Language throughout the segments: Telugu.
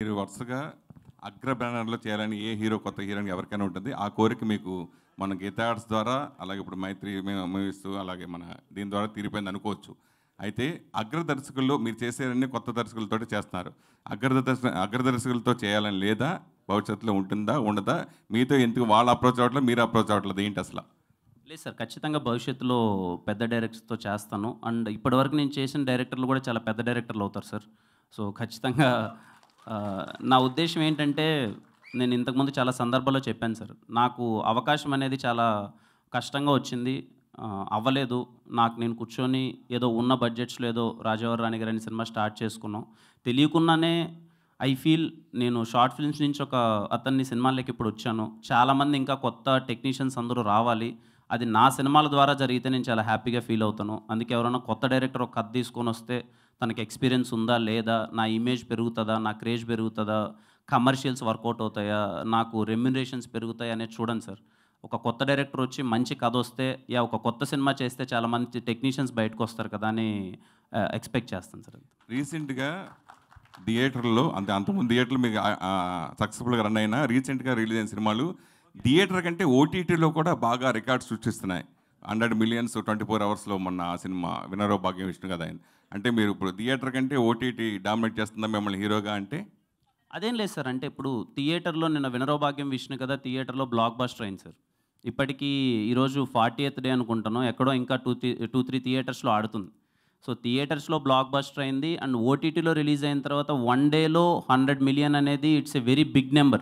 మీరు వరుసగా అగ్ర బ్యానర్లో చేయాలని ఏ హీరో కొత్త హీరోని ఎవరికైనా ఉంటుంది. ఆ కోరిక మీకు మన గీతా ఆర్ట్స్ ద్వారా అలాగే ఇప్పుడు మైత్రి మూవీస్ అలాగే మన దీని ద్వారా తీరిపోయింది అనుకోవచ్చు. అయితే అగ్ర దర్శకుల్లో మీరు చేసేవన్నీ కొత్త దర్శకులతో చేస్తున్నారు. అగ్ర దర్శ అగ్ర దర్శకులతో చేయాలని లేదా భవిష్యత్తులో ఉంటుందా ఉండదా? మీతో ఎందుకు వాళ్ళు అప్రోచ్ అవ్వట్లేదు మీరు అప్రోచ్ అవ్వట్లేదు ఏంటి అసలు? లేదు సార్ ఖచ్చితంగా భవిష్యత్తులో పెద్ద డైరెక్టర్స్తో చేస్తాను. అండ్ ఇప్పటివరకు నేను చేసిన డైరెక్టర్లు కూడా చాలా పెద్ద డైరెక్టర్లు అవుతారు సార్. సో ఖచ్చితంగా నా ఉద్దేశం ఏంటంటే నేను ఇంతకుముందు చాలా సందర్భాల్లో చెప్పాను సార్. నాకు అవకాశం అనేది చాలా కష్టంగా వచ్చింది. అవ్వలేదు. నాకు నేను కూర్చొని ఏదో ఉన్న బడ్జెట్స్లో ఏదో రాజావారి రాణి గారి సినిమా స్టార్ట్ చేసుకున్నాం. తెలియకుండానే ఐ ఫీల్ నేను షార్ట్ ఫిల్మ్స్ నుంచి ఒక అతన్ని సినిమాలకి ఇప్పుడు వచ్చాను. చాలామంది ఇంకా కొత్త టెక్నీషియన్స్ అందరూ రావాలి. అది నా సినిమాల ద్వారా జరిగితే నేను చాలా హ్యాపీగా ఫీల్ అవుతాను. అందుకే ఎవరైనా కొత్త డైరెక్టర్ ఒక కథ తీసుకొని వస్తే తనకి ఎక్స్పీరియన్స్ ఉందా లేదా నా ఇమేజ్ పెరుగుతుందా నా క్రేజ్ పెరుగుతుందా కమర్షియల్స్ వర్కౌట్ అవుతాయా నాకు రెమ్యునరేషన్స్ పెరుగుతాయా అనేది చూడండి సార్. ఒక కొత్త డైరెక్టర్ వచ్చి మంచి కథ వస్తే యా ఒక కొత్త సినిమా చేస్తే చాలా మంచి టెక్నీషియన్స్ బయటకు వస్తారు కదా అని ఎక్స్పెక్ట్ చేస్తాను సార్ రీసెంట్గా థియేటర్లో అంటే అంతకుముందు థియేటర్లు మీకు సక్సెస్ఫుల్గా రన్ అయినా రీసెంట్గా రిలీజ్ అయిన సినిమాలు థియేటర్ కంటే ఓటీటీలో కూడా బాగా రికార్డ్స్ సృష్టిస్తున్నాయి. హండ్రెడ్ మిలియన్స్ ట్వంటీ ఫోర్ అవర్స్లో మొన్న ఆ సినిమా వినరో భాగ్యం విష్ణు కదా ఆయన అంటే మీరు ఇప్పుడు థియేటర్ కంటే ఓటీటీ డామినేట్ చేస్తుందా మిమ్మల్ని హీరోగా అంటే? అదేం లేదు సార్. అంటే ఇప్పుడు థియేటర్లో నిన్న వినరోభాగ్యం విష్ణు కదా థియేటర్లో బ్లాక్ బస్టర్ అయింది సార్. ఇప్పటికీ ఈరోజు ఫార్టీ ఎయిత్ డే అనుకుంటాను ఎక్కడో ఇంకా టూ త్రీ టూ త్రీ థియేటర్స్లో ఆడుతుంది. సో థియేటర్స్లో బ్లాక్ బస్టర్ అయింది. అండ్ ఓటీటీలో రిలీజ్ అయిన తర్వాత వన్ డేలో హండ్రెడ్ మిలియన్ అనేది it's a very big number.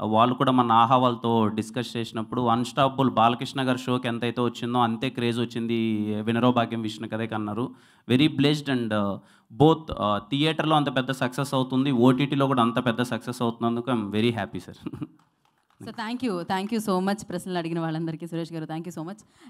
వాళ్ళు కూడా మన ఆహా వాళ్ళతో డిస్కస్ చేసినప్పుడు అన్స్టాపుల్ బాలకృష్ణ గారి షోకి ఎంతైతే వచ్చిందో అంతే క్రేజ్ వచ్చింది వినరో భాగ్యం విష్ణు కదే అన్నారు వెరీ బ్లెస్డ్ అండ్ బోత్ థియేటర్లో అంత పెద్ద సక్సెస్ అవుతుంది ఓటీటీలో కూడా అంత పెద్ద success అవుతున్నందుకు I'm very happy sir so thank you thank you so much ప్రశ్నలు అడిగిన వాళ్ళందరికీ సురేష్ గారు థ్యాంక్ యూ సో మచ్